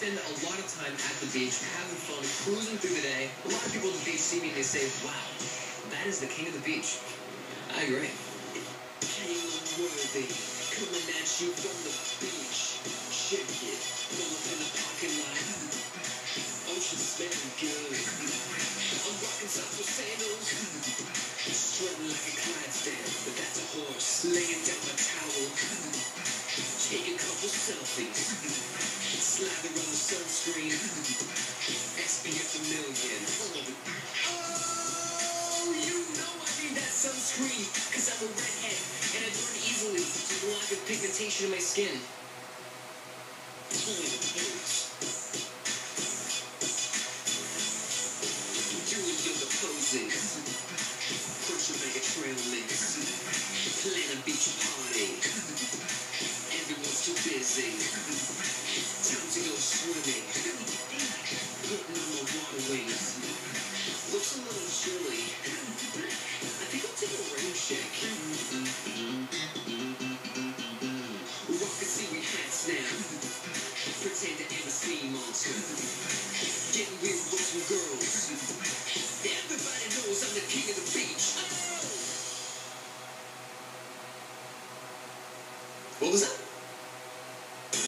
spend a lot of time at the beach, having fun, cruising through the day. A lot of people at the beach see me and they say, wow, that is the king of the beach. Ah, I agree. King worthy, coming at you from the beach. Check it, pull up in the parking lot. Ocean smelling good. I'm rocking Southwest sandals. Strutting like a Clydesdale, but that's a horse. Laying down. Take a couple selfies. Slather on the sunscreen. SPF a million. Oh, you know I need that sunscreen. Cause I'm a redhead and I burn easily due to lack of pigmentation in my skin. dancing. Time to go swimming. On. Looks a little chilly. I think I'll take a rain check. Hats now. Pretend to a sea monster. Getting weird girls. Everybody knows I'm the king of the beach. What was that?